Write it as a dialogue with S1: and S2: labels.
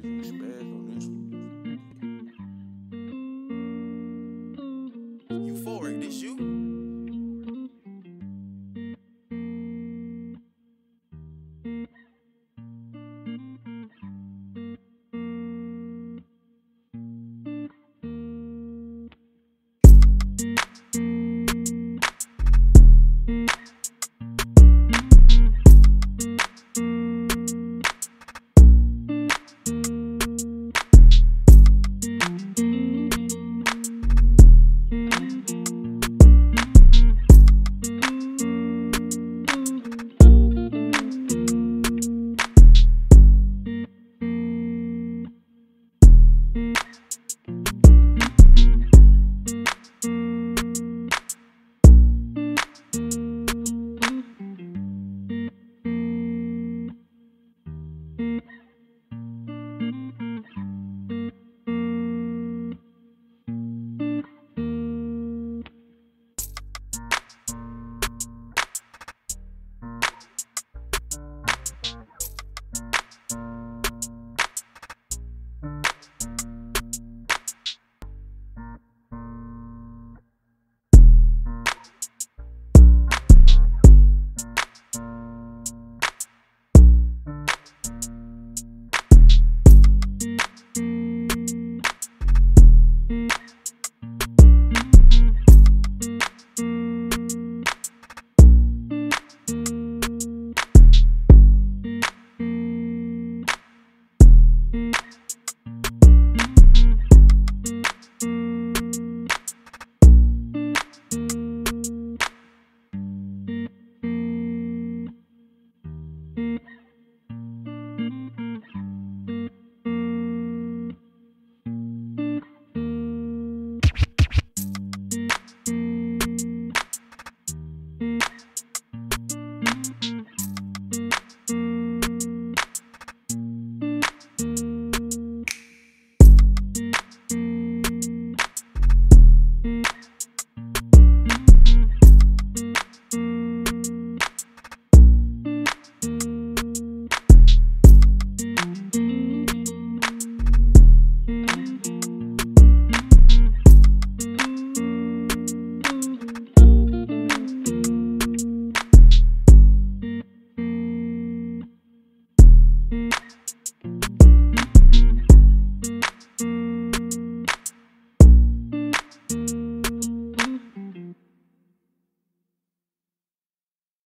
S1: crazy, spaz.
S2: Euphoric, this you?
S3: Thank